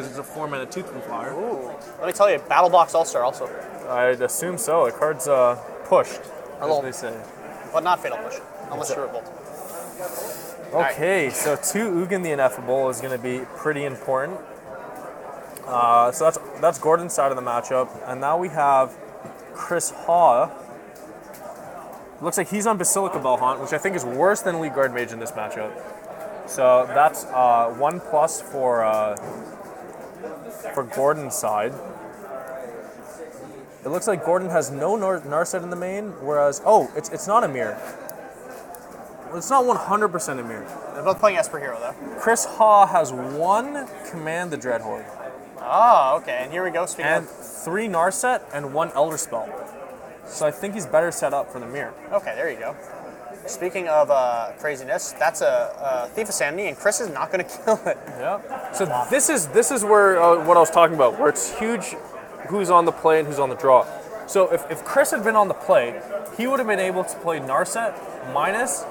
because it's a four mana Toothman Flyer. Ooh. Let me tell you, Battle Box All Star also, I'd assume so. The card's uh, pushed, as little- they say. but not Fatal Push, unless you're Revolt. right. Okay, so two Ugin the Ineffable is going to be pretty important. Uh, so that's that's Gordon's side of the matchup, and now we have Chris Ha. Looks like he's on Basilica Bell-Haunt, which I think is worse than Elite Guard Mage in this matchup. So that's uh, one plus for uh, for Gordon's side. It looks like Gordon has no Nar- Narset in the main, whereas oh, it's it's not a mirror. It's not 100% a mirror. They're both playing Esper Hero though. Chris Ha has one Command the Dreadhorde, Oh, ah, okay. And here we go. Speaking and of, three Narset and one Elder Spell. So I think he's better set up for the mirror. okay, there you go. Speaking of uh, craziness, that's a, a Thief of Sanity, and Chris is not going to kill it. Yeah. So this is this is where uh, what I was talking about, where it's huge, who's on the play and who's on the draw. So if, if Chris had been on the play, he would have been able to play Narset minus,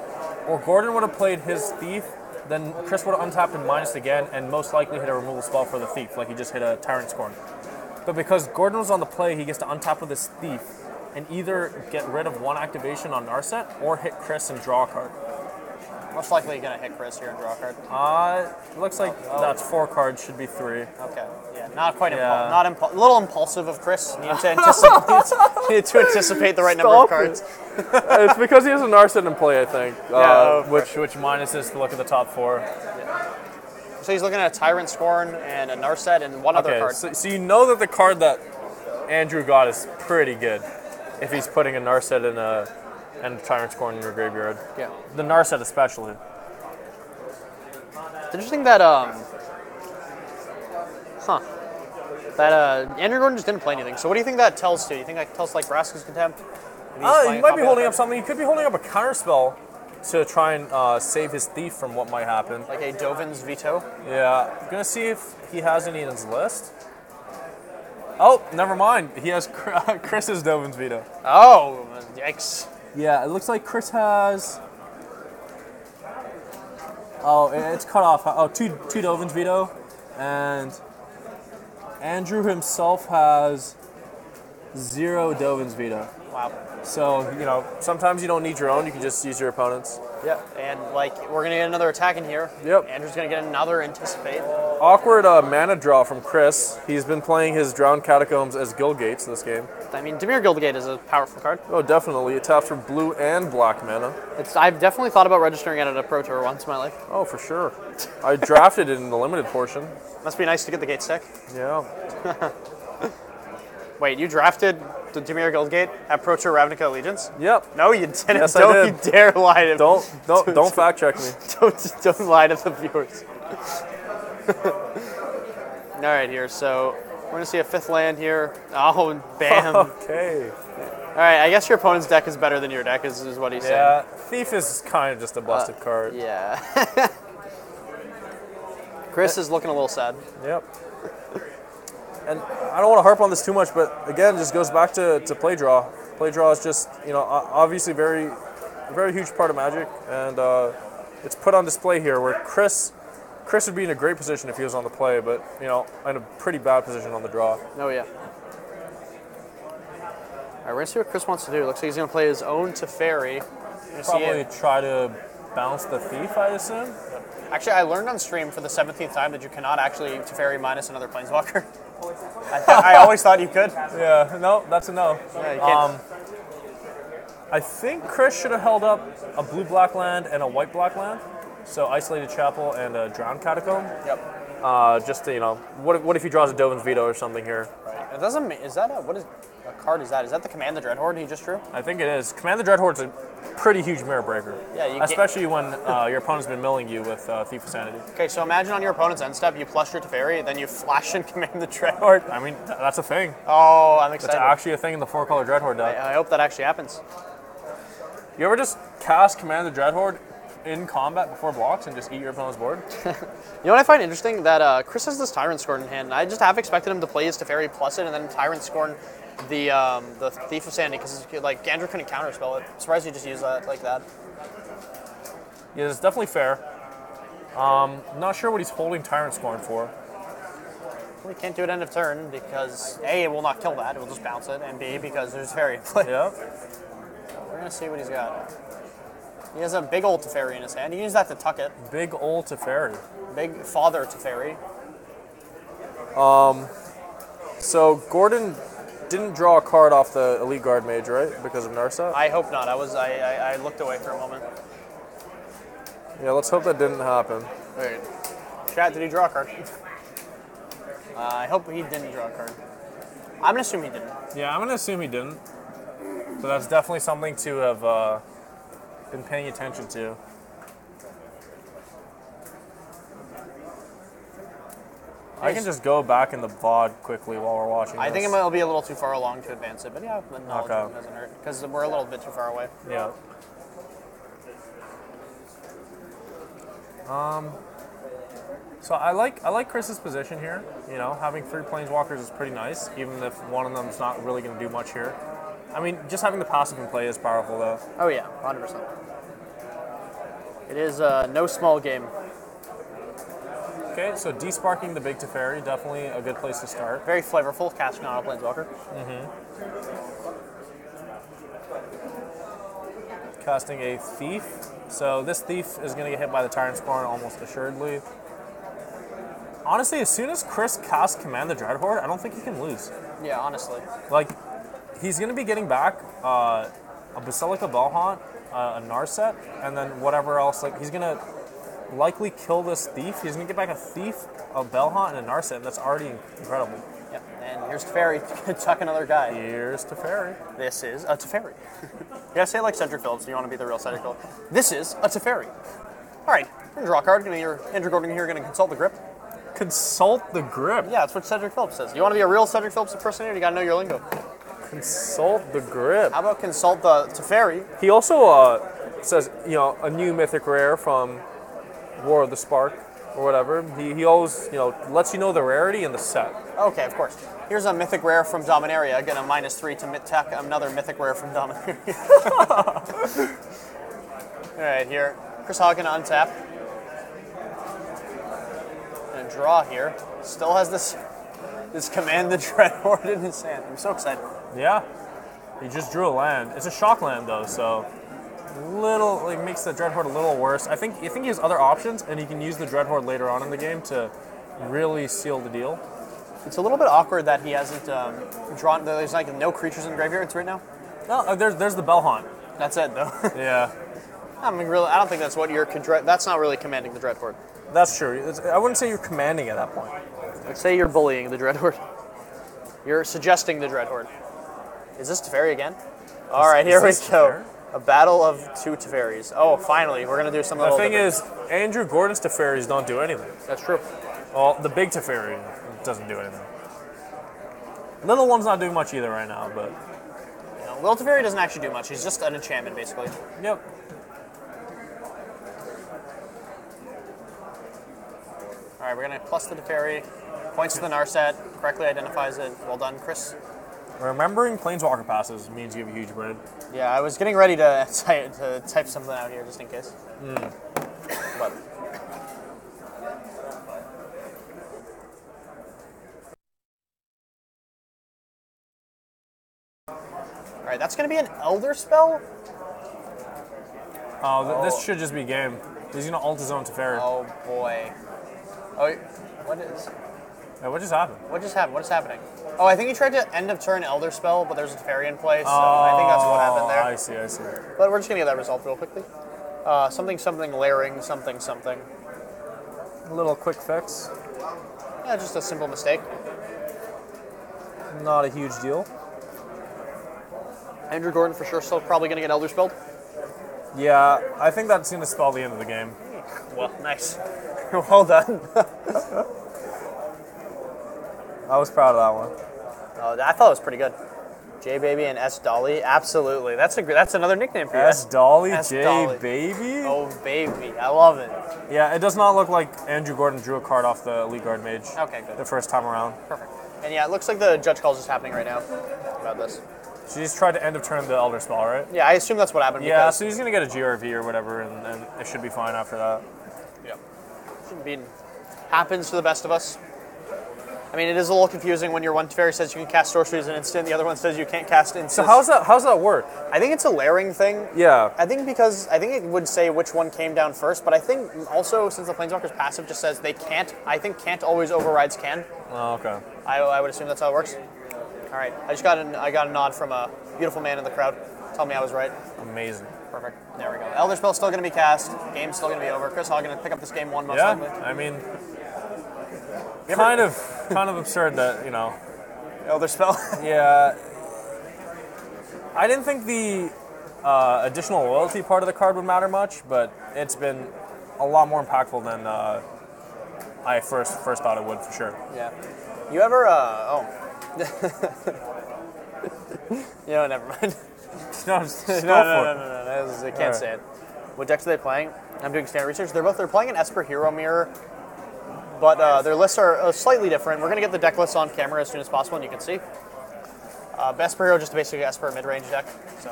or Gordon would have played his Thief. Then Chris would have untapped and minus again, and most likely hit a removal spell for the Thief, like he just hit a Tyrant Scorn. But because Gordon was on the play, he gets to untap with his Thief and either get rid of one activation on Narset or hit Chris and draw a card. Most likely going to hit Chris here and draw a card. Uh, it looks like that's four cards, should be three. Okay. Yeah, not quite Yeah. impul- not impul- a little impulsive of Chris. Need to anticipate, need to anticipate the right number of Stop it. cards. it's because he has a Narset in play, I think. Uh, oh, for which which minuses to look at the top four. Yeah. So he's looking at a Tyrant Scorn and a Narset and one other card. so, so you know that the card that Andrew got is pretty good if he's putting a Narset in a and a Tyrant Scorn in your graveyard. yeah. The Narset especially. It's interesting that um, huh, that uh, Andrew Gordon just didn't play anything. So what do you think that tells to? You think that tells like Vraska's Contempt? Uh, he might be holding up something. He could be holding up a counterspell to try and uh, save his thief from what might happen. like a Dovin's Veto. Yeah, gonna see if he has any in his list. Oh, never mind. He has Chris's Dovin's veto. Oh, yikes! Yeah, it looks like Chris has. Oh, it's cut off. Oh, two two Dovin's veto, and Andrew himself has zero Dovin's veto. Wow. So you know, sometimes you don't need your own. You can just use your opponent's. Yep. And like we're gonna get another attack in here. Yep. Andrew's gonna get another Anticipate. Awkward uh, mana draw from Chris. He's been playing his Drowned Catacombs as Guild Gates this game. I mean, Dimir Guildgate is a powerful card. Oh, definitely. It taps for blue and black mana. It's I've definitely thought about registering it at a Pro Tour once in my life. Oh, for sure. I drafted it in the limited portion. Must be nice to get the gate stick. Yeah. Wait, you drafted the Dimir Guildgate at Pro Tour Ravnica Allegiance? Yep. No, you didn't. Yes, I don't did. you dare lie to me. Don't don't don't fact check me. don't, don't lie to the viewers. All right, here. So we're gonna see a fifth land here. Oh, bam! All Okay. right, I guess your opponent's deck is better than your deck, is, is what he's Yeah. Thief is kind of just a busted uh, card. Yeah. Chris is looking a little sad. Yep. And I don't want to harp on this too much, but again, it just goes back to, to play draw. Play draw is just you know obviously very very huge part of Magic, and uh, it's put on display here where Chris. Chris would be in a great position if he was on the play, but you know, in a pretty bad position on the draw. Oh yeah. All right, we're gonna see what Chris wants to do. Looks like he's gonna play his own Teferi. We're gonna see Probably try to bounce the thief, I assume. Actually, I learned on stream for the 17th time that you cannot actually Teferi minus another Planeswalker. I, th- I always thought you could. Yeah, no, that's a no. Yeah, you. Um, I think Chris should have held up a blue black land and a white black land. So isolated chapel and a drowned catacomb. yep. Uh, just to, you know, what if, what if he draws a Dovin's veto or something here? It doesn't. ma- Is that a what is a card? Is that? Is that the Command the Dreadhorde he just drew? I think it is. Command the Dreadhorde's a pretty huge mirror breaker. Yeah, you get- especially when uh, your opponent's been milling you with uh, Thief of Sanity. Okay, so imagine on your opponent's end step, you plush your Teferi, then you flash and Command the Dreadhorde. I mean, th- that's a thing. Oh, I'm It's excited. actually a thing in the four color Dreadhorde deck. I, I hope that actually happens. You ever just cast Command the Dreadhorde in combat before blocks and just eat your opponent's board? You know what I find interesting? That uh, Chris has this Tyrant Scorn in hand, and I just half expected him to play his Teferi plus it, and then Tyrant Scorn the um, the Thief of Sanity, because like Andrew couldn't counterspell it. Surprised you just use that like that. Yeah, it's definitely fair. Um, not sure what he's holding Tyrant Scorn for. We can't do it end of turn because A, it will not kill that, it will just bounce it, and B, because there's in play. Yep. We're gonna see what he's got. He has a big old Teferi in his hand. He used that to tuck it. Big old Teferi. Big father Teferi. Um, so Gordon didn't draw a card off the Elite Guard Mage, right? Because of Narset? I hope not. I was I, I, I looked away for a moment. Yeah, let's hope that didn't happen. Wait. Chat, did he draw a card? Uh, I hope he didn't draw a card. I'm gonna assume he didn't. Yeah, I'm gonna assume he didn't. But that's definitely something to have uh, been paying attention to. I can just go back in the VOD quickly while we're watching. I think it this. might be a little too far along to advance it, but yeah, the knowledge Okay. doesn't hurt because we're a little bit too far away. Yeah. Um. So I like I like Chris's position here. You know, having three planeswalkers is pretty nice, even if one of them's not really going to do much here. I mean, just having the passive in play is powerful, though. Oh yeah, 100. percent It is uh, no small game. Okay, so desparking the big Teferi definitely a good place to start. Very flavorful, casting on a planeswalker. Casting a thief. So this thief is going to get hit by the Tyrant Scorn almost assuredly. Honestly, as soon as Chris casts Command the Dreadhorde, I don't think he can lose. Yeah, honestly. Like, he's going to be getting back uh, a Basilica Bell-Haunt, uh, a Narset, and then whatever else. Like, he's going to likely kill this thief. He's going to get back a thief, a Bell-Haunt, and a Narset, and that's already incredible. Yep. And here's Teferi to tuck another guy. Here's Teferi. This is a Teferi. you gotta say like Cedric Phillips you want to be the real Cedric Phillips. This is a Teferi. All right, we're gonna draw a card. Gonna Andrew Gordon here. Gonna consult the grip. Consult the grip. Yeah, that's what Cedric Phillips says. You want to be a real Cedric Phillips impersonator? You gotta know your lingo. Consult the grip. How about consult the Teferi? He also uh, says, you know, a new mythic rare from War of the Spark or whatever. He, he always, you know, lets you know the rarity and the set. Okay, of course. Here's a mythic rare from Dominaria. Again, a minus three to myth tech. Another mythic rare from Dominaria. All right, here. Chris gonna untap. Gonna draw here. Still has this this command the Dreadhorde in his hand. I'm so excited. Yeah. He just drew a land. It's a shock land though, so little like makes the Dreadhorde a little worse. I think I think he has other options and he can use the Dreadhorde later on in the game to really seal the deal. It's a little bit awkward that he hasn't um, drawn. There's like no creatures in graveyards right now. No, uh, there's there's the bell haunt. That's it though. Yeah. I mean, really, I don't think that's what you're. Con- that's not really commanding the Dreadhorde. That's true. It's, I wouldn't say you're commanding at that point. Let's say you're bullying the Dreadhorde. You're suggesting the Dreadhorde. Is this Teferi again? All right, here we go. Teferi? A battle of two Teferis. Oh, finally, we're gonna do something. The thing different. is, Andrew Gordon's Teferis don't do anything. that's true. Well, the big Teferi doesn't do anything. Little one's not doing much either right now, but You know, Little Teferi doesn't actually do much. He's just an enchantment, basically. yep. All right, we're gonna plus the Teferi. Points to the Narset. Correctly identifies it. Well done, Chris. Remembering Planeswalker passes means you have a huge brain. Yeah, I was getting ready to, ty- to type something out here just in case. Hmm. But All right, that's going to be an Elder spell. Oh, th- this oh. should just be game. He's gonna ult his own Teferi. Oh boy. Oh, what is? Yeah, what just happened? What just happened? What is happening? Oh, I think he tried to end of turn Elder spell, but there's Teferi in place. So I think that's what happened there. Oh, I see, I see. But we're just gonna get that resolved real quickly. Uh, something, something, layering, something, something. A little quick fix. Yeah, just a simple mistake. Not a huge deal. Andrew Gordon for sure still probably gonna get Elder spelled. Yeah, I think that's gonna spell the end of the game. Well, nice. well done. I was proud of that one. Oh, I thought it was pretty good. J Baby and S Dolly, absolutely. That's a that's another nickname for you. S Dolly, S. J Dolly. Baby. Oh baby, I love it. Yeah, it does not look like Andrew Gordon drew a card off the Elite Guard Mage. Okay, good. The first time around. Perfect. And yeah, it looks like the judge calls is happening right now about this. She just tried to end of turn the Elder Spell, right? Yeah, I assume that's what happened. Yeah, so he's gonna get a GRV or whatever, and, and it should be fine after that. Yeah. Should be happens to the best of us. I mean, it is a little confusing when your one fairy says you can cast sorceries as an instant, the other one says you can't cast instant. So how's that? How's that work? I think it's a layering thing. Yeah. I think because I think it would say which one came down first, but I think also since the Planeswalker's passive just says they can't, I think can't always overrides can. Oh, okay. I, I would assume that's how it works. All right, I just got an, I got a nod from a beautiful man in the crowd. Tell me I was right. Amazing. Perfect. There we go. Elder Spell's still going to be cast. Game's still going to be over. Chris Hogg going to pick up this game one most Yeah. likely. I mean, kind of, kind of absurd that you know. Elder Spell. Yeah. I didn't think the uh, additional loyalty part of the card would matter much, but it's been a lot more impactful than uh, I first first thought it would for sure. yeah. You ever? Uh, oh. you know, never mind. No, just, no, no, no, no, it. no, no, no, I can't Alright. say it. What decks are they playing? I'm doing standard research. They're both they're playing an Esper Hero Mirror, but uh, their lists are uh, slightly different. We're gonna get the deck lists on camera as soon as possible, and you can see. Uh, Esper Hero just basically Esper mid-range deck. So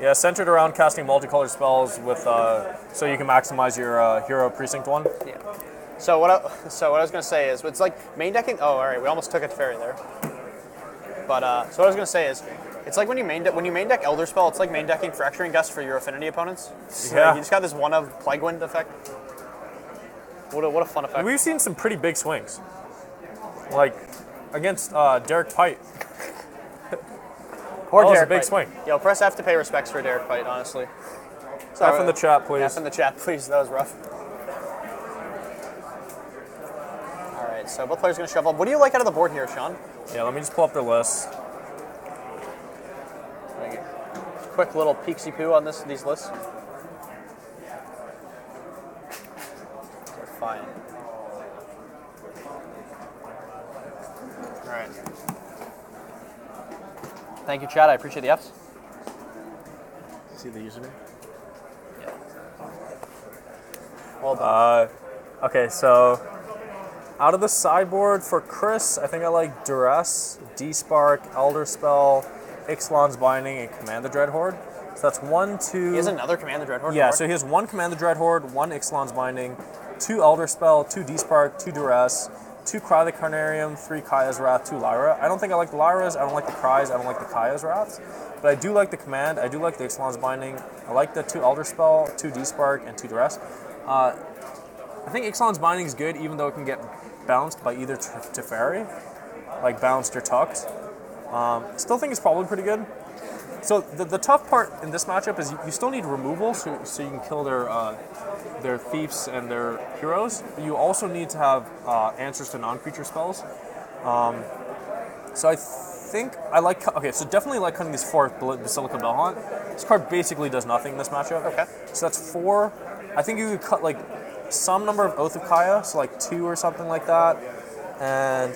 Yeah, centered around casting multicolored spells with uh, so you can maximize your uh, hero precinct one. yeah. So what I, so what I was gonna say is it's like main decking. Oh, all right, we almost took Teferi there. But uh, so what I was gonna say is. It's like when you main de- when you main deck Elder Spell, it's like main decking Fracturing Gust for your affinity opponents. So Yeah. You just got this one of Plague Wind effect. What a, what a fun effect. We've seen some pretty big swings, like against uh, Derek Pite. Or That was a Derek big Pite. swing. Yo, press F to pay respects for Derek Pite, honestly. F in the chat, please. F in the chat, please. That was rough. All right, so both players are going to shuffle. What do you like out of the board here, Sean? Yeah, let me just pull up their list. Quick little peeksy poo on this these lists. Fine. All right. Thank you, Chad. I appreciate the Fs. See the username. Yeah. Well done. Uh, okay, so out of the sideboard for Chris, I think I like Duress, D-Spark, Elder Spell, Ixalan's Binding, and Command the Dread Horde. So that's one, two. he has another Command the Dread Horde. yeah, so he has one Command the Dread Horde, one Ixalan's Binding, two Elder Spell, two D-Spark, two Duress, two Cry the Carnarium, three Kaya's Wrath, two Lyra. I don't think I like the Lyras, I don't like the Cries, I don't like the Kaya's Wraths. But I do like the Command, I do like the Ixalan's Binding, I like the two Elder Spell, two D-Spark, and two Duress. Uh, I think Ixalan's Binding is good, even though it can get bounced by either Teferi, like bounced or tucked. Um, still think it's probably pretty good. So the, the tough part in this matchup is you, you still need removal, so, so you can kill their uh, their thieves and their heroes. But you also need to have uh, answers to non-creature spells. Um, so I think I like. Okay, so definitely like cutting this fourth Basilica Bell-Haunt. This card basically does nothing in this matchup. Okay. So that's four. I think you could cut like some number of Oath of Kaya, so like two or something like that. And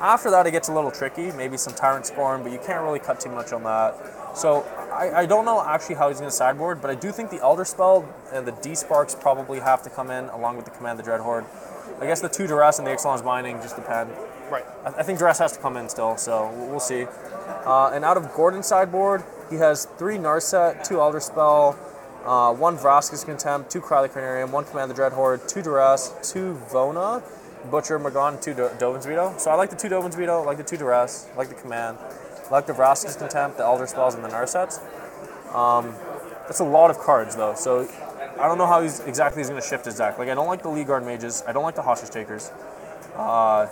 after that, it gets a little tricky. Maybe some Tyrant Scorn, but you can't really cut too much on that. So I, I don't know actually how he's going to sideboard, but I do think the Elder Spell and the D Sparks probably have to come in along with the Command the Dread Horde. I guess the two Duress and the Ixalan's Binding just depend. Right. I, I think Duress has to come in still, so we'll we'll see. Uh, and out of Gordon's sideboard, he has three Narset, two Elder Spell, uh, one Vraska's Contempt, two Cry the Carnarium, one Command the Dread Horde, two Duress, two Vona, Butcher, Magan, two Do- Dovin's Veto. So I like the two Dovin's Veto, I like the two Duress, I like the Command, Like the Vraska's Contempt, the Elder Spells, and the Narsets. Um, that's a lot of cards, though, so I don't know how he's exactly he's going to shift his deck. Like, I don't like the Elite Guard Mages, I don't like the Hostage Takers. Uh,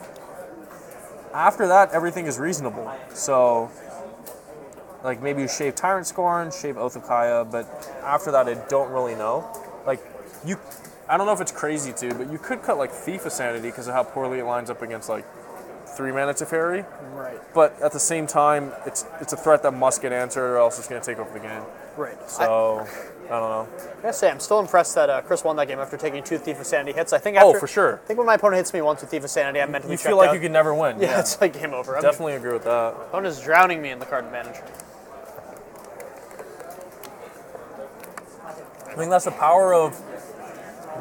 after that, everything is reasonable. So, like maybe you shave Tyrant Scorn, shave Oath of Kaya, but after that, I don't really know. Like you, I don't know if it's crazy to, but you could cut like Thief of Sanity because of how poorly it lines up against like three mana Teferi. Right. But at the same time, it's it's a threat that must get answered, or else it's going to take over the game. Right. So I, don't know. I gotta say, I'm still impressed that uh, Chris won that game after taking two Thief of Sanity hits. I think after, Oh, for sure. I think when my opponent hits me once with Thief of Sanity, I'm mentally You feel like out. you can never win. Yeah, it's like game over. I'm definitely agree with that. opponent is drowning me in the card advantage. I think that's the power of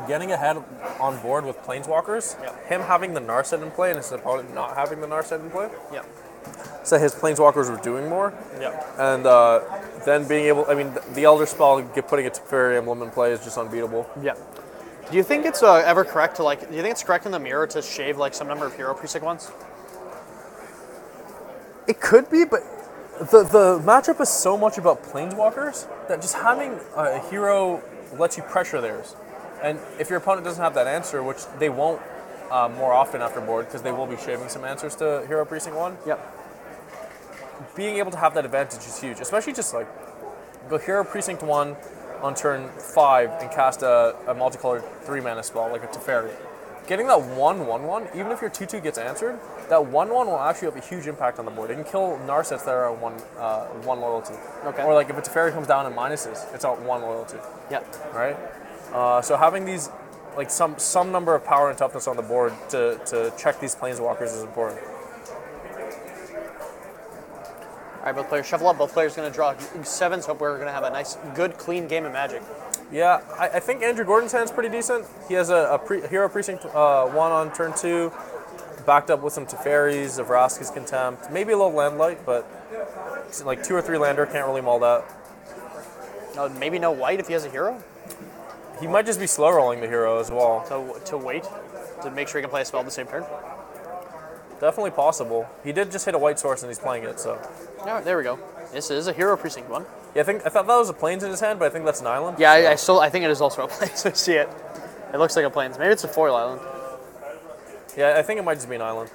getting ahead on board with planeswalkers. Yeah. Him having the Narset in play and his opponent not having the Narset in play. Yeah. So his planeswalkers were doing more, Yeah. and uh, then being able. I mean, the Elder Spell, get putting a Teferi Emblem in play is just unbeatable. Yeah. Do you think it's uh, ever correct to like? Do you think it's correct in the mirror to shave like some number of hero precinct ones? It could be, but the the matchup is so much about planeswalkers that just having a hero lets you pressure theirs. And if your opponent doesn't have that answer, which they won't uh, more often after board because they will be shaving some answers to Hero Precinct One, Yep. being able to have that advantage is huge. Especially just like go Hero Precinct One on turn five and cast a, a multicolored three mana spell like a Teferi. Getting that one one one, even if your two two gets answered, that one one will actually have a huge impact on the board. It can kill Narsets that are on one uh, one loyalty. Okay. Or like if a Teferi comes down and minuses, it's on one loyalty. Yep. Right. Uh, so having these like some some number of power and toughness on the board to, to check these planeswalkers is important. All right, both players shuffle up. Both players going to draw seven, so we're going to have a nice, good, clean game of Magic. Yeah, I, I think Andrew Gordon's hand's pretty decent. He has a, a pre, hero precinct uh, one on turn two, backed up with some Teferis, of Vraska's Contempt, maybe a little land light, but like two or three lander can't really mull that. No, maybe no white if he has a hero. He might just be slow rolling the hero as well. To, to wait to make sure he can play a spell the same turn. Definitely possible. He did just hit a white source and he's playing it, so right, there we go. This is a hero precinct one. yeah. I think I thought that was a plains in his hand, but I think that's an island. Yeah, I, I still I think it is also a plains. I see it. It looks like a plains. Maybe it's a foil island. yeah. I think it might just be an island.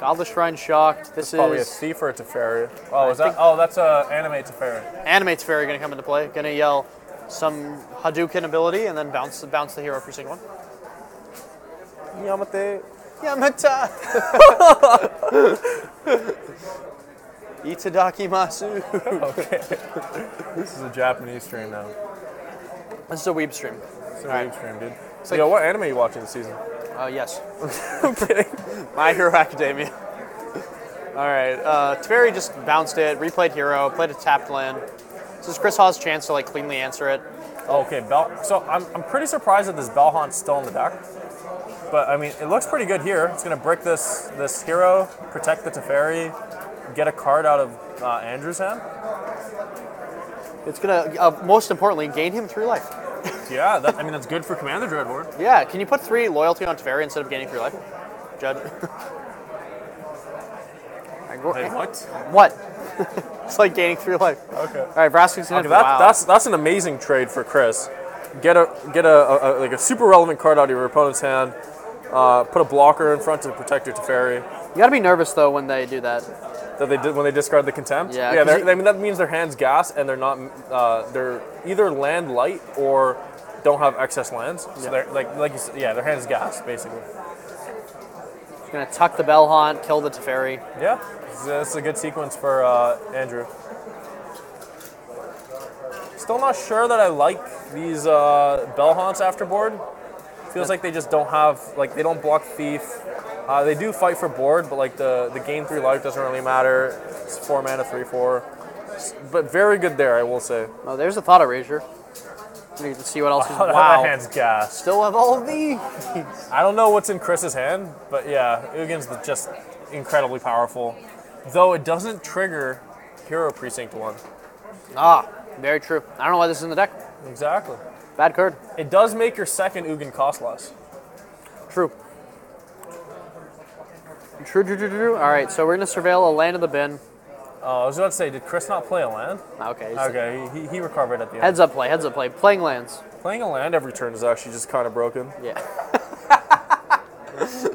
Godless Shrine shocked. This is Probably a thief or a Teferi. Oh, is that? Oh, that's a anime Teferi. Anime Teferi going to come into play. Going to yell some Hadouken ability and then bounce bounce the hero for single one. Yamate. Yamata. Itadaki Masu. This is a Japanese stream now. This is a weeb stream. It's a Alright. weeb stream, dude. like- Yo, what anime are you watching this season? Uh, yes. I'm kidding. My Hero Academia. All right. Uh, Teferi just bounced it, replayed hero, played a tapped land. This is Chris Hawes' chance to like cleanly answer it. Okay, Bell. So I'm, I'm pretty surprised that this Bell-Haunt's still in the deck. But I mean, it looks pretty good here. It's gonna brick this this hero, protect the Teferi, get a card out of uh, Andrew's hand. It's gonna, uh, most importantly, gain him three life. Yeah, that, I mean that's good for Command the Dreadhorde. Yeah. Can you put three loyalty on Teferi instead of gaining three life, Judd? Wait, what? what? it's like gaining three life. Okay. All right, Vraska's in Okay, that, wow. that's that's an amazing trade for Chris. Get a get a, a, a- like a super relevant card out of your opponent's hand. Uh, put a blocker in front to protect your Teferi. You gotta be nervous though when they do that. That they did when they discard the contempt. Yeah, yeah. 'cause they're- you- I mean that means their hands gas and they're not. Uh, they're either land light or don't have excess lands. So they're like like you said, yeah, their hands gas basically. Gonna tuck the Bell Haunt, kill the Teferi. Yeah, it's a good sequence for uh, Andrew. Still not sure that I like these uh, bell haunts after board. Feels like they just don't have like they don't block thief. Uh, they do fight for board, but like the the gain three life doesn't really matter. It's four mana, three four. But very good there, I will say. Oh, there's a Thought Erasure. Get to see what else is. That Wow. hand's gas. Still have all of these. I don't know what's in Chris's hand, but yeah, Ugin's just incredibly powerful. Though it doesn't trigger Hero Precinct one. Ah, very true. I don't know why this is in the deck. Exactly. Bad card. It does make your second Ugin cost less. True. True, true, true, true. All right, so we're gonna surveil a land in the bin. Uh, I was about to say, did Chris not play a land? Okay. he's- Okay, he, he recovered at the end. Heads up play. Heads up play. Playing lands. Playing a land every turn is actually just kind of broken. Yeah.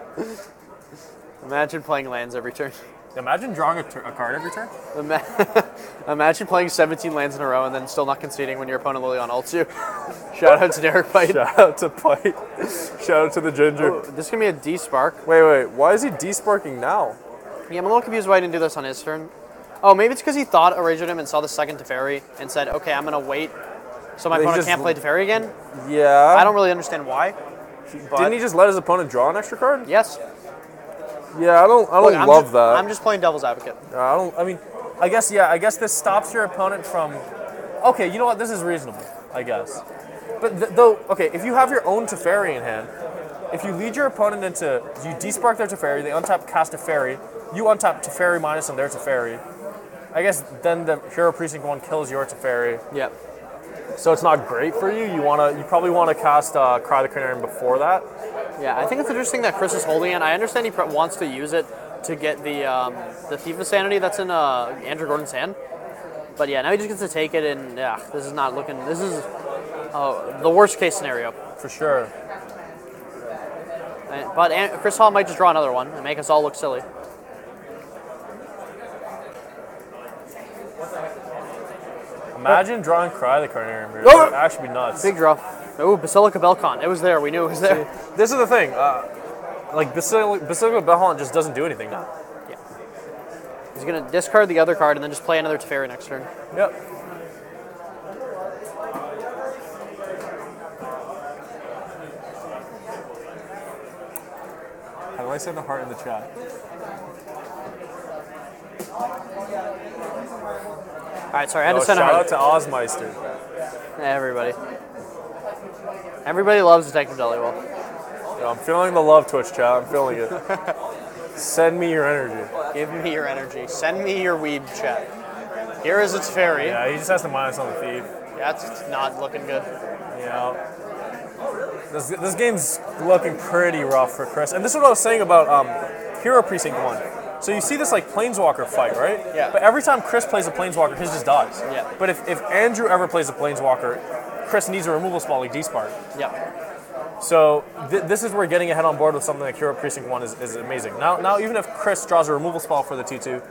Imagine playing lands every turn. Imagine drawing a, tur- a card every turn. Ima- Imagine playing 17 lands in a row and then still not conceding when your opponent literally on ults you. Shout out to Derek Pite. Shout out to Pite. Shout out to the Ginger. Oh, this is gonna be a D spark. Wait, wait, why is he desparking now? Yeah, I'm a little confused why he didn't do this on his turn. Oh, maybe it's because he thought erased him and saw the second Teferi and said, okay, I'm gonna wait so my He opponent just- can't play Teferi again. Yeah. I don't really understand why. Didn't he just let his opponent draw an extra card? Yes. Yeah, I don't. I don't Look, I'm love ju- that. I'm just playing devil's advocate. I don't. I mean, I guess yeah. I guess this stops your opponent from. Okay, you know what? This is reasonable. I guess. But th- though, okay, if you have your own Teferi in hand, if you lead your opponent into you despark their Teferi, they untap cast Teferi, you untap Teferi minus on their Teferi. I guess then the Hero Precinct one kills your Teferi, Yep. so it's not great for you. You wanna, you probably want to cast uh, Cry the Carnarium before that. Yeah, I think it's interesting that Chris is holding it. I understand he wants to use it to get the um, the Thief of Sanity that's in uh, Andrew Gordon's hand. But yeah, now he just gets to take it, and yeah, this is not looking. This is uh, the worst case scenario. For sure. And- But An- Chris Hall might just draw another one and make us all look silly. Imagine drawing Cry the Carnarium. Oh! That would actually be nuts. Big draw. Oh, Basilica Bell-Haunt. It was there. We knew it was there. This is the thing. Uh, like Basilica, Basilica Bell-Haunt just doesn't do anything now. Yeah. He's gonna discard the other card and then just play another Teferi next turn. Yep. How do I send a heart in the chat? All right, sorry, I had Oh, to send a shout heart. out to Ozmeister. Everybody. Everybody loves Detective Dollywell. Yo, I'm feeling the love, Twitch chat. I'm feeling it. Send me your energy. Give me your energy. Send me your weeb chat. Here is its fairy. Yeah, he just has to minus on the thief. That's not looking good. Know, this, this game's looking pretty rough for Chris. And this is what I was saying about um, Hero Precinct 1. So you see this like Planeswalker fight, right? Yeah. But every time Chris plays a Planeswalker, his just dies. Yeah. But if, if Andrew ever plays a Planeswalker, Chris needs a removal spell like D-Spark. Yep. So th- this is where getting ahead on board with something like Hero Precinct 1 is, is amazing. Now, now even if Chris draws a removal spell for the T2,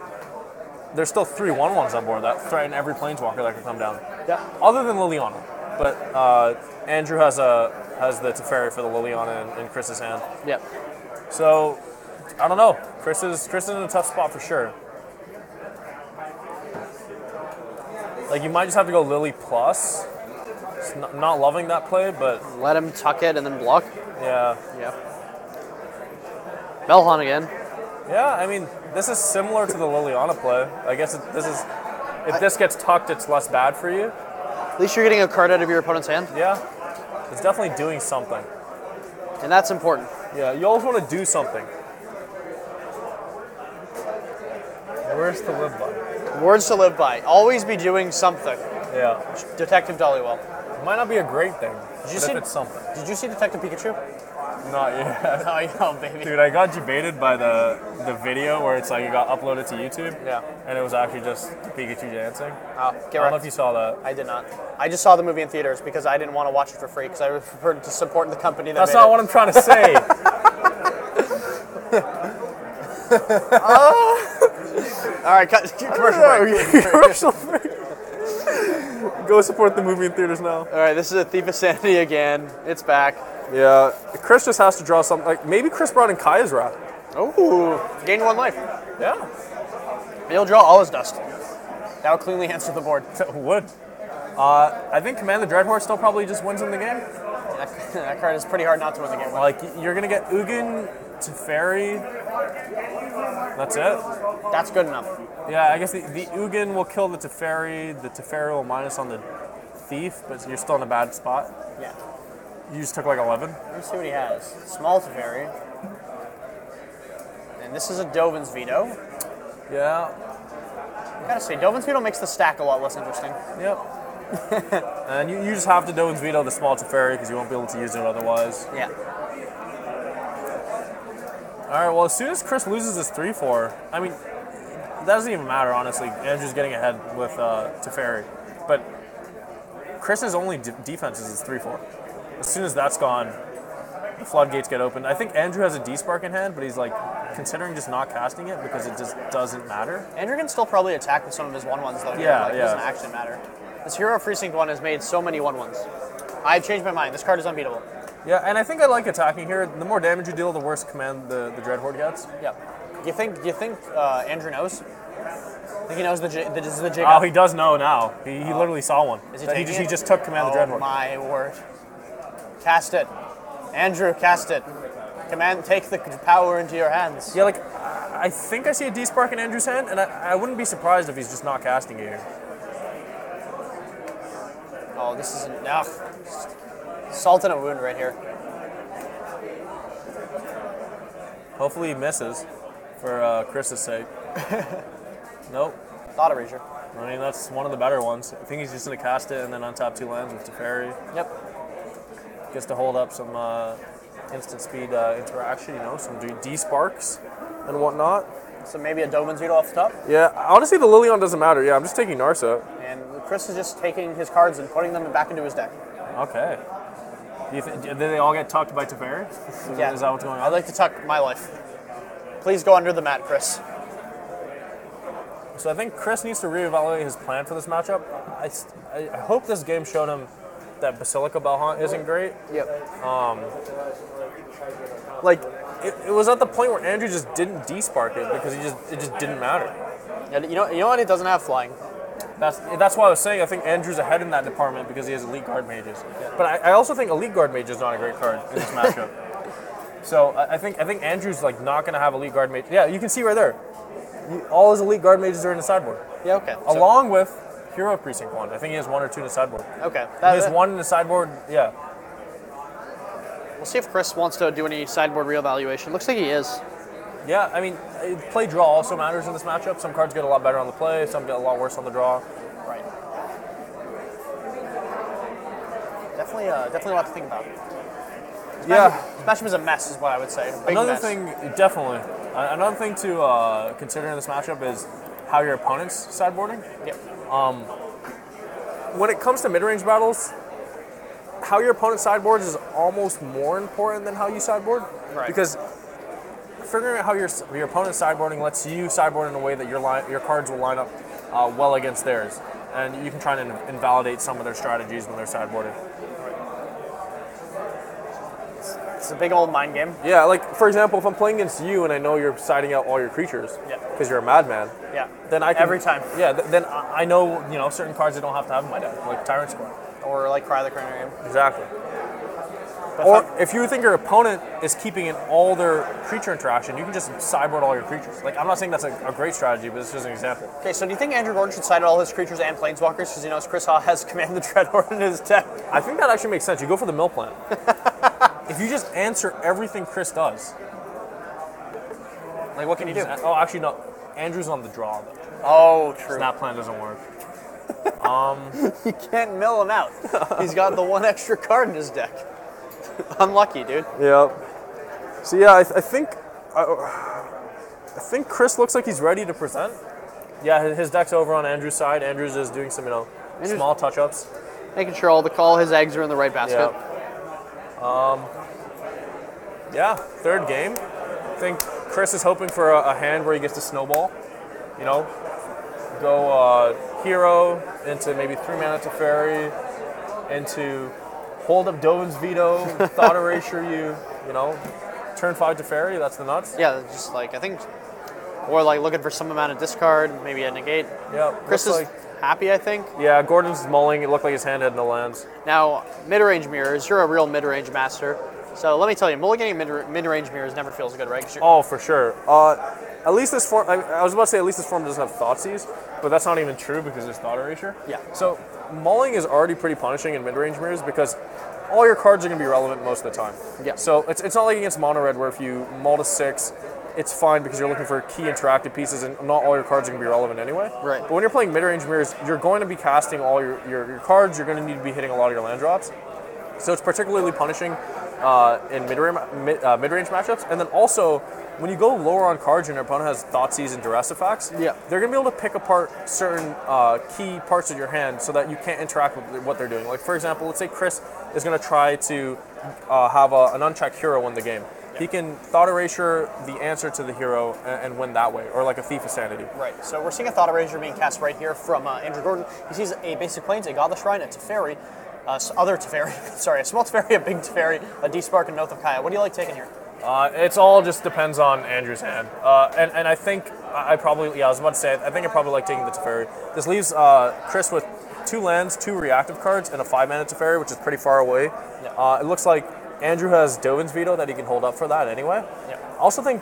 there's still three 1-1s on board that threaten every Planeswalker that can come down. Yeah. Other than Liliana. But uh, Andrew has a has the Teferi for the Liliana in, in Chris's hand. Yep. So I don't know. Chris is Chris is in a tough spot for sure. Like you might just have to go Lily plus. Not, not loving that play, but Let him tuck it and then block. yeah, Yeah. Belhan again. yeah. I mean, this is similar to the Liliana play. I guess it, this is if this gets tucked, it's less bad for you. At least you're getting a card out of your opponent's hand, Yeah, it's definitely doing something. and that's important. Yeah, you always want to do something. Words to live by? Words to live by. Always be doing something. Yeah, Detective Dollywell. Might not be a great thing, did you if see- it's something. Did you see Detective Pikachu? Not yet. Oh, yeah, baby. Dude, I got debated by the the video where it's like it got uploaded to YouTube. Yeah. And it was actually just Pikachu dancing. Oh, get I don't know if you saw that. I did not. I just saw the movie in theaters because I didn't want to watch it for free because I preferred to support the company that That's made not it. what I'm trying to say. All right, cut, oh, commercial break. Commercial break. Go support the movie in theaters now. All right, this is a Thief of Sanity again. It's back. Yeah, Chris just has to draw something. Like maybe Chris brought in Kaya's Wrath. Oh, gain one life. Yeah, He'll draw all his dust. That'll cleanly answer the board. would. Uh, I think Command the Dreadhorde still probably just wins in the game. That, that card is pretty hard not to win the game with. Like you're gonna get Ugin Teferi. That's it. That's good enough. Yeah, I guess the, the Ugin will kill the Teferi. The Teferi will minus on the Thief, but you're still in a bad spot. Yeah. You just took like 11. Let's see what he has. Small Teferi. And this is a Dovin's Veto. Yeah. I gotta say, Dovin's Veto makes the stack a lot less interesting. Yep. and you, you just have to Dovin's Veto the small Teferi because you won't be able to use it otherwise. Yeah. All right. Well, as soon as Chris loses his three four, I mean, that doesn't even matter honestly. Andrew's getting ahead with uh, Teferi, but Chris's only d- defense is his three four. As soon as that's gone, the floodgates get open. I think Andrew has a D spark in hand, but he's like considering just not casting it because it just doesn't matter. Andrew can still probably attack with some of his one ones though. Yeah, like, It yeah. doesn't actually matter. This Hero Precinct one has made so many one ones. I've changed my mind. This card is unbeatable. Yeah, and I think I like attacking here. The more damage you deal, the worse command the, the Dreadhorde gets. Yeah. Do you think? Do you think uh, Andrew knows? I think he knows the j- the, this is the jig. Oh, up? he does know now. He, he literally saw one. Is he he, just, he just took command of the Oh Dreadhorde. my word! Cast it, Andrew. Cast it. Command. Take the power into your hands. Yeah, like I think I see a D spark in Andrew's hand, and I, I wouldn't be surprised if he's just not casting it here. Oh, this is an ugh. Salt in a wound right here. Hopefully he misses, for uh, Chris's sake. nope. Thought of Erasure. I mean that's one of the better ones. I think he's just gonna cast it and then on top two lands with Teferi. Yep. Gets to hold up some uh, instant speed uh, interaction, you know, some D- D sparks and whatnot. So maybe a Dovin's Veto off the top. Yeah, honestly, the Liliana doesn't matter. Yeah, I'm just taking Narset. And Chris is just taking his cards and putting them back into his deck. Okay. Do you th- did they all get tucked by Teferi? Is, Yeah. is that what's going on? I'd like to tuck my life. Please go under the mat, Chris. So I think Chris needs to reevaluate his plan for this matchup. I, st- I hope this game showed him that Basilica Bell-Haunt isn't great. Yep. Um, like, it, it was at the point where Andrew just didn't despark it because he just it just didn't matter. You know, you know what? He doesn't have flying. That's that's why I was saying I think Andrew's ahead in that department because he has elite guard mages. But I, I also think elite guard mage is not a great card in this matchup. so I, I think I think Andrew's like not going to have elite guard mage. Yeah, you can see right there. You- all his elite guard mages are in the sideboard, Yeah. Okay. So- along with hero precinct one. I think he has one or two in the sideboard. okay. He has that- one in the sideboard. Yeah. We'll see if Chris wants to do any sideboard reevaluation. Looks like he is. Yeah, I mean, uh, play draw also matters in this matchup. Some cards get a lot better on the play, some get a lot worse on the draw. Right. Definitely, uh, definitely a lot to think about. Yeah. This matchup is a mess, is what I would say. Another mess. thing, definitely. Another thing to uh, consider in this matchup is how your opponent's sideboarding. Yep. When it comes to mid-range battles, how your opponent sideboards is almost more important than how you sideboard. Right. Because figuring out how your your opponent's sideboarding lets you sideboard in a way that your line, your cards will line up uh, well against theirs, and you can try and invalidate some of their strategies when they're sideboarding. It's a big old mind game. Yeah, like for example, if I'm playing against you and I know you're siding out all your creatures Yeah. because you're a madman, Yeah. then I can, Every time. Yeah, th- then I I know you know certain cards I don't have to have in my deck, like Tyrant Scorn. Or like Cry the Carnarium. Exactly. Or if you think your opponent is keeping in all their creature interaction, you can just sideboard all your creatures. Like I'm not saying that's a, a great strategy, but it's just an example. Okay, so do you think Andrew Gordon should side all his creatures and planeswalkers because he knows Chris Ha has Command the Dreadhorde in his deck? I think that actually makes sense. You go for the mill plan. if you just answer everything Chris does, Like, what can you do? oh, actually no, Andrew's on the draw though. Oh, true. That plan doesn't work. um, You can't mill him out. He's got the one extra card in his deck. Unlucky, dude. Yeah. So yeah, I, I think I, I think Chris looks like he's ready to present. Yeah, his, his deck's over on Andrew's side. Andrew's is doing some you know Andrew's- small touch-ups. Making sure all the all his eggs are in the right basket. Yeah. Um. Yeah, third game. I think Chris is hoping for a, a hand where he gets to snowball. You know, go uh, hero into maybe three mana Teferi, into hold up Dovin's veto, thought erasure you. You know, turn five Teferi. That's the nuts. Yeah, just like I think, or like looking for some amount of discard, maybe a negate. Yeah. Chris is like happy, I think. yeah. Gordon's mulling. It looked like his hand had no lands. Now, mid-range mirrors, you're a real mid-range master. So let me tell you, mulliganing mid- mid-range mirrors never feels good, right? Oh, for sure. Uh, at least this form. I, I was about to say at least this form doesn't have Thoughtseize, but that's not even true because there's Thought Erasure. Yeah. So mulling is already pretty punishing in mid-range mirrors because all your cards are going to be relevant most of the time. Yeah. So it's, it's not like against mono red where if you mull to six, it's fine because you're looking for key interactive pieces and not all your cards are going to be relevant anyway. Right. But when you're playing mid-range mirrors, you're going to be casting all your, your, your cards. You're going to need to be hitting a lot of your land drops. So it's particularly punishing uh, in mid-range, mid, uh, mid-range matchups. And then also, when you go lower on cards and your opponent has Thoughtseize and Duress effects, Yeah. they're going to be able to pick apart certain uh, key parts of your hand so that you can't interact with what they're doing. Like, for example, let's say Chris is going to try to uh, have a, an unchecked hero win the game. He can Thought Erasure the answer to the hero and, and win that way, or like a Thief of Sanity. Right. So we're seeing a Thought Erasure being cast right here from uh, Andrew Gordon. He sees a basic plains, a Godless Shrine, a Teferi, uh, other Teferi, sorry, a small Teferi, a big Teferi, a D-Spark, and Noth of Kaya. What do you like taking here? Uh, it's all just depends on Andrew's hand, uh, and and I think I probably yeah I was about to say I think I probably like taking the Teferi. This leaves uh, Chris with two lands, two reactive cards, and a five mana Teferi, which is pretty far away. Yeah. Uh, it looks like Andrew has Dovin's veto that he can hold up for that anyway. Yeah. I also think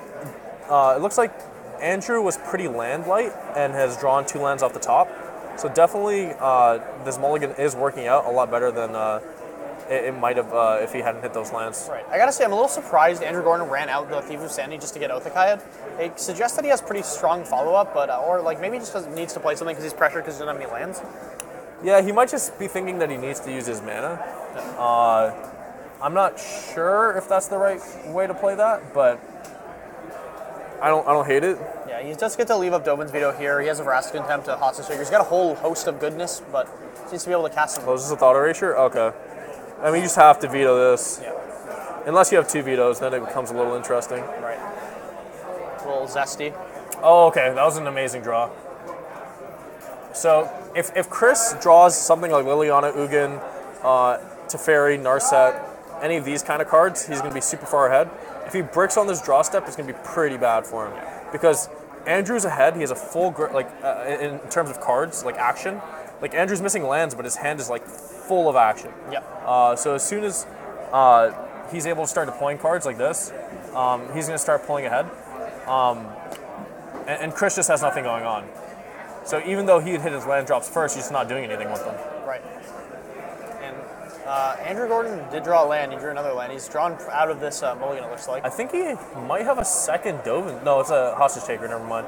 uh, it looks like Andrew was pretty land light and has drawn two lands off the top. So definitely, uh, this mulligan is working out a lot better than uh, it, it might have uh, if he hadn't hit those lands. Right. I gotta say, I'm a little surprised Andrew Gordon ran out the Thief of Sanity just to get Othakayed. It suggests that he has pretty strong follow-up, but uh, or like maybe he just doesn't, needs to play something because he's pressured because he doesn't have any lands. Yeah, he might just be thinking that he needs to use his mana. Uh, I'm not sure if that's the right way to play that, but I don't I don't hate it. Yeah, he does get to leave up Dovin's veto here. He has a Vraska contempt, a hostage taker. He's got a whole host of goodness, but seems to be able to cast is this a thought erasure? Okay. I mean, you just have to veto this. Yeah, Unless you have two vetoes, then it becomes a little interesting. right. A little zesty. Oh, okay. That was an amazing draw. So if, if Chris draws something like Liliana, Ugin, uh, Teferi, Narset, any of these kind of cards, he's going to be super far ahead. If he bricks on this draw step, it's going to be pretty bad for him. Because Andrew's ahead. He has a full, gr- like, uh, in in terms of cards, like action. Like, Andrew's missing lands, but his hand is, like, full of action. Yep. Uh, so as soon as uh, he's able to start deploying cards like this, um, he's going to start pulling ahead. Um, and, and Chris just has nothing going on. So even though he had hit his land drops first, he's just not doing anything with them. Right. And uh, Andrew Gordon did draw a land. He drew another land. He's drawn out of this uh, mulligan, it looks like. I think he might have a second Dovin. No, it's a hostage taker. Never mind.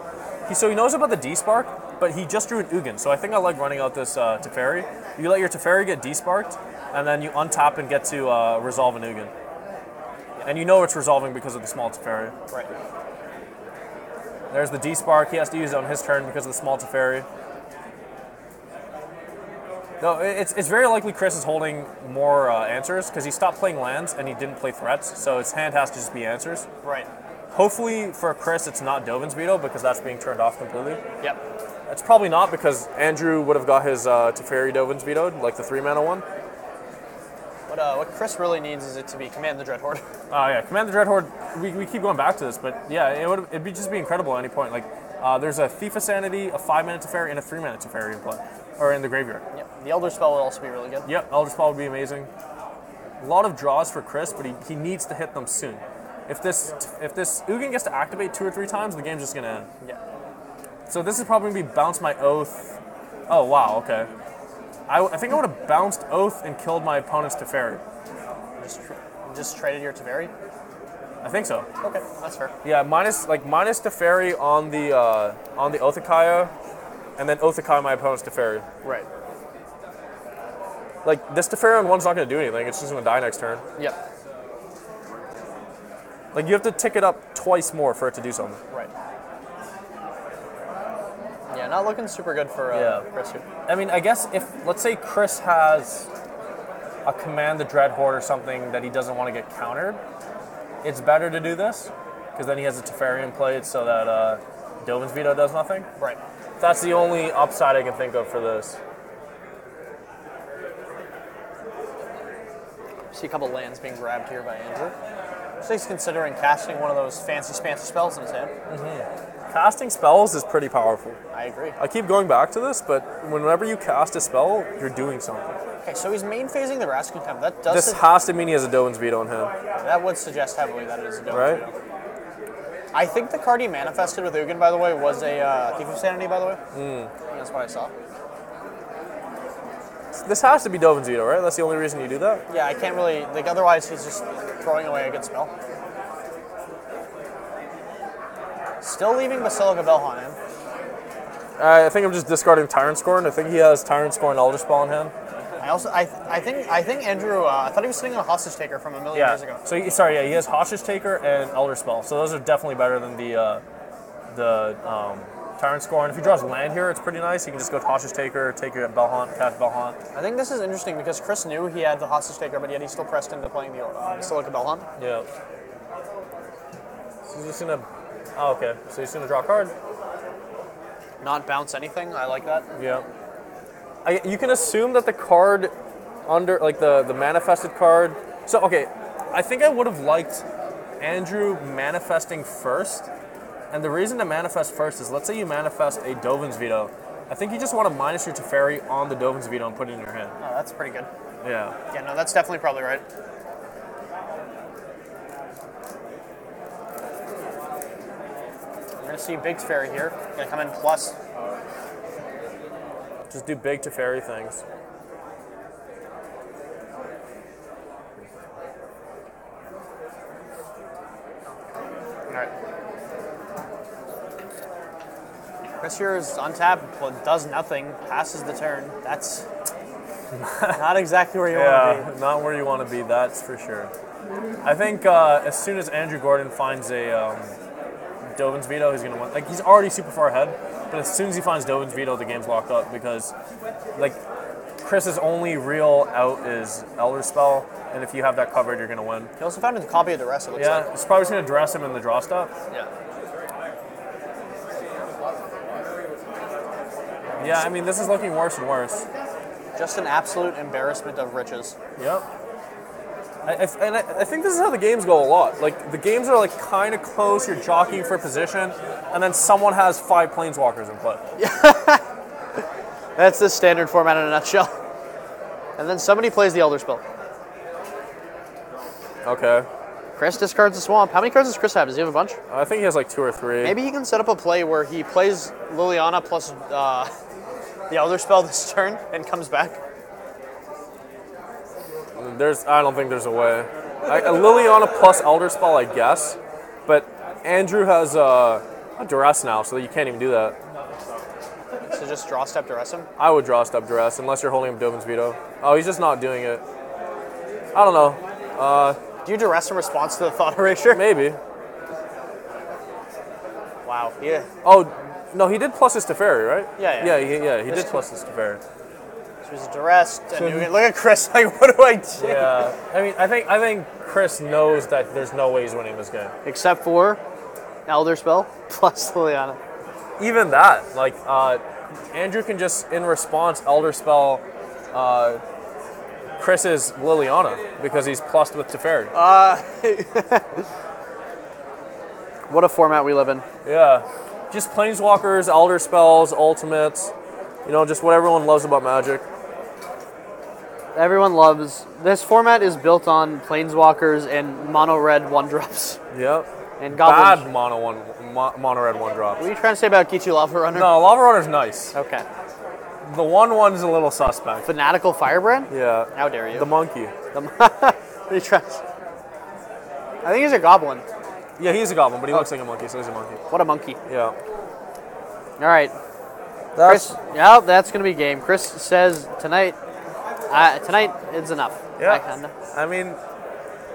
He, so he knows about the Despark, but he just drew an Ugin. So I think I like running out this uh, Teferi. You let your Teferi get Desparked, and then you untap and get to uh, resolve an Ugin. And you know it's resolving because of the small Teferi. Right. There's the Despark. He has to use it on his turn because of the small Teferi. No, it's, it's very likely Chris is holding more uh, answers because he stopped playing lands and he didn't play threats, so his hand has to just be answers. Right. Hopefully for Chris, it's not Dovin's veto because that's being turned off completely. Yep. It's probably not because Andrew would have got his uh, Teferi Dovin's vetoed, like the three mana one. What, uh, what Chris really needs is it to be Command the Dreadhorde. Oh yeah, Command the Dreadhorde. We, we keep going back to this, but yeah, it would it'd be just be incredible at any point. Like uh, there's a Thief of Sanity, a five mana Teferi, and a three mana Teferi in play, or in the graveyard. yep. The Elderspell would also be really good. Yep, Elderspell would be amazing. A lot of draws for Chris, but he, he needs to hit them soon. If this if this Ugin gets to activate two or three times, the game's just gonna end. Yeah. So this is probably gonna be bounce my oath. Oh wow, okay. I, I think I would have bounced oath and killed my opponent's Teferi. Just, tr- just traded your Teferi. I think so. Okay, that's fair. Yeah, minus like minus Teferi on the uh, on the Oath of Kaya, and then Oath of Kaya my opponent's Teferi. Right. Like this Teferi on one's not gonna do anything. It's just gonna die next turn. Yep. Like you have to tick it up twice more for it to do something. Right. Yeah, not looking super good for uh, Yeah. Chris here. I mean, I guess if let's say Chris has a Command the Dreadhorde or something that he doesn't want to get countered, it's better to do this because then he has a Teferi in play so that uh, Dovin's veto does nothing. Right. That's the only upside I can think of for this. See a couple lands being grabbed here by Andrew. So he's considering casting one of those fancy fancy spells in his hand. Casting spells is pretty powerful. I agree. I keep going back to this, but whenever you cast a spell, you're doing something. Okay, so he's main phasing the Vraska's Contempt. That does This su- has to mean he has a Dovin's veto in hand, that would suggest heavily that it is a Dovin's right? veto. I think the card he manifested with Ugin, by the way, was a uh, Thief of Sanity, by the way. Think that's what I saw. This has to be Dovin's veto, right? That's the only reason you do that. Yeah, I can't really like. Otherwise, he's just throwing away a good spell. Still leaving Basilica Bell-Haunt in. Uh, I think I'm just discarding Tyrant Scorn. I think he has Tyrant Scorn and Elderspell in hand. I also, I, I think, I think Andrew. Uh, I thought he was sitting on a hostage taker from a million years ago. So he, sorry, yeah, he has Hostage Taker and Elderspell. So those are definitely better than the uh, the um, Tyrant Scorn. If he draws land here, it's pretty nice. He can just go to Hostage Taker, take your Bell-Haunt, cast Bell-Haunt. I think this is interesting because Chris knew he had the hostage taker, but yet he still pressed into playing the uh, Basilica Bell-Haunt. Yeah. So he's just gonna. Oh, okay. So he's gonna draw a card. Not bounce anything. I like that. Yeah. I, you can assume that the card under, like the the manifested card. So okay, I think I would have liked Andrew manifesting first, and the reason to manifest first is let's say you manifest a Dovin's veto. I think you just want to minus your Teferi on the Dovin's veto and put it in your hand. Oh, that's pretty good. Yeah. Yeah, no, that's definitely probably right. We're gonna see Big Teferi here. Gonna come in plus. Just do big Teferi things. Is on tap, but does nothing, passes the turn. That's not exactly where you want to Yeah, not where you want to be. That's for sure. I think uh, as soon as Andrew Gordon finds a um, Dovin's veto, he's gonna win. Like he's already super far ahead, but as soon as he finds Dovin's veto, the game's locked up because, like, Chris's only real out is Elderspell, and if you have that covered, you're gonna win. He also found a copy of Duress. It looks Yeah, like. it's probably just gonna duress him in the draw stop. Yeah. Yeah, I mean this is looking worse and worse. Just an absolute embarrassment of riches. Yep. I, I, and I, I think this is how the games go a lot. Like the games are like kind of close. You're jockeying for position, and then someone has five planeswalkers in play. That's the standard format in a nutshell. And then somebody plays the Elderspell. Okay. Chris discards the Swamp. How many cards does Chris have? Does he have a bunch? I think he has like two or three. Maybe he can set up a play where he plays Liliana plus uh, the Elderspell this turn and comes back. There's. I don't think there's a way. I, a Liliana plus Elderspell, I guess, but Andrew has uh, a duress now, so you can't even do that. So just draw step duress him. I would draw step duress unless you're holding up Dovin's veto. Oh, he's just not doing it. I don't know. Do you duress in response to the Thought Erasure? Maybe. Wow. Yeah. Oh, no, he did plus his Teferi, right? Yeah, yeah. Yeah, he, yeah, he did plus his Teferi. So he's duressed. And you look at Chris like, what do I do? Yeah, I mean, I think I think Chris knows that there's no way he's winning this game. Except for Elderspell plus Liliana. Even that, like, uh, Andrew can just in response Elderspell uh, Chris's Liliana because he's plussed with Teferi. What a format we live in. yeah, just Planeswalkers, Elder Spells, Ultimates. You know, just what everyone loves about Magic. Everyone loves this format is built on planeswalkers and mono red one drops Yep. and goblins. Bad mono one, mo- mono red one drops. What are you trying to say about Ghitu Lavarunner? No, Lavarunner's nice. Okay. The one one's a little suspect. Fanatical Firebrand? Yeah. How dare you? The monkey. what are you trying to- I think he's a goblin. Yeah, he's a goblin, but he looks like a monkey, so he's a monkey. What a monkey. Yeah. All right. Chris, yeah, that's going to be game. Chris says tonight, uh, tonight is enough. Yeah. I kinda- I mean,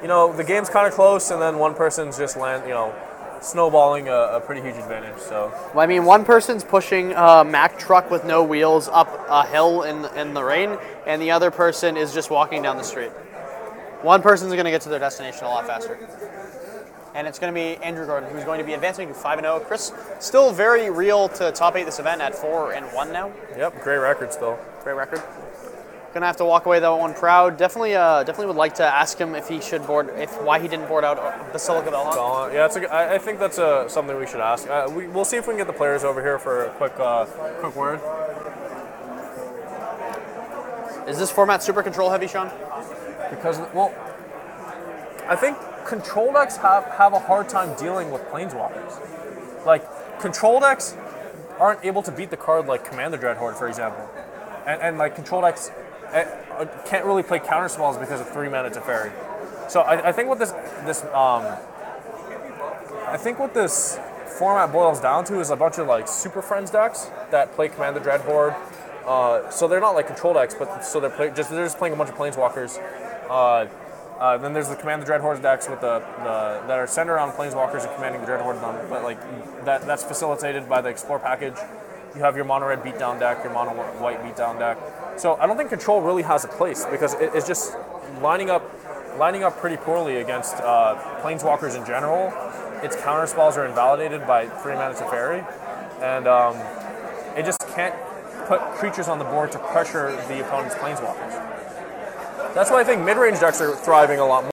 you know, the game's kind of close, and then one person's just land, you know, snowballing a, a pretty huge advantage. So Well, I mean, one person's pushing a Mack truck with no wheels up a hill in, in the rain, and the other person is just walking down the street. One person's going to get to their destination a lot faster. And it's going to be Andrew Gordon, who's going to be advancing to 5 0. Chris, still very real to top 8 this event at 4 and 1 now. yep, great record still. Great record. Gonna have to walk away that one proud. Definitely, uh, definitely would like to ask him if he should board, if why he didn't board out Basilica Bell-Haunt. Uh, yeah, it's a, I, I think that's uh, something we should ask. Uh, we, we'll see if we can get the players over here for a quick, uh, quick word. Is this format super control heavy, Sean? Because well, I think control decks have, have a hard time dealing with planeswalkers. Like control decks aren't able to beat the card like Command the Dreadhorde, for example, and, and like control decks eh, uh, can't really play counter spells because of three mana Teferi. So I, I think what this this um, I think what this format boils down to is a bunch of like Super Friends decks that play Command the Dreadhorde. Uh, so they're not like control decks, but so they're play, just they're just playing a bunch of planeswalkers. Uh, uh, then there's the Command the Dreadhorde decks with the, the that are centered on planeswalkers and commanding the Dreadhorde them, but like that that's facilitated by the Explore package. You have your mono red beatdown deck, your mono white beatdown deck. So I don't think control really has a place because it, it's just lining up lining up pretty poorly against uh, planeswalkers in general. Its counter spells are invalidated by three mana Teferi, and um, it just can't put creatures on the board to pressure the opponent's planeswalkers. That's why I think mid-range decks are thriving a lot more.